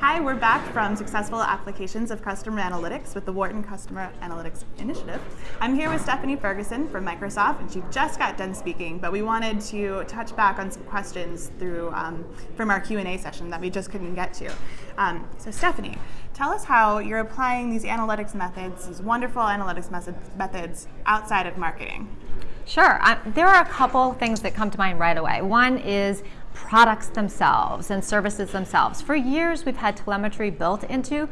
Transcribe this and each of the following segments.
Hi, we're back from Successful Applications of Customer Analytics with the Wharton Customer Analytics Initiative. I'm here with Stephanie Ferguson from Microsoft, and she just got done speaking, but we wanted to touch back on some questions through um, from our Q&A session that we just couldn't get to. Um, so Stephanie, tell us how you're applying these analytics methods, these wonderful analytics methods outside of marketing. Sure. There are a couple things that come to mind right away. One is products themselves and services themselves. For years, we've had telemetry built into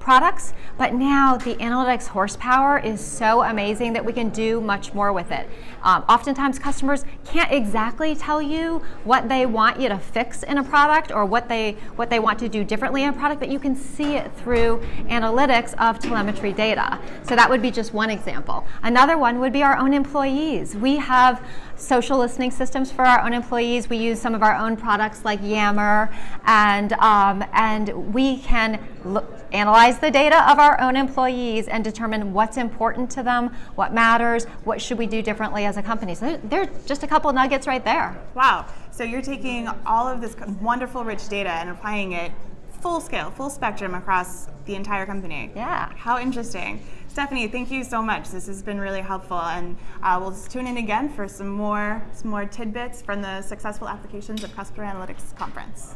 products, but now the analytics horsepower is so amazing that we can do much more with it. Um, oftentimes customers can't exactly tell you what they want you to fix in a product or what they, what they want to do differently in a product, but you can see it through analytics of telemetry data. So that would be just one example. Another one would be our own employees. We have social listening systems for our own employees. We use some of our own products like Yammer, and, um, and we can look, analyze the data of our own employees and determine what's important to them, what matters, what should we do differently as a company. So there's just a couple nuggets right there. Wow. So you're taking all of this wonderful rich data and applying it full scale, full spectrum across the entire company. Yeah. How interesting. Stephanie, thank you so much. This has been really helpful, and uh, we'll tune in again for some more, some more tidbits from the Successful Applications of Customer Analytics Conference.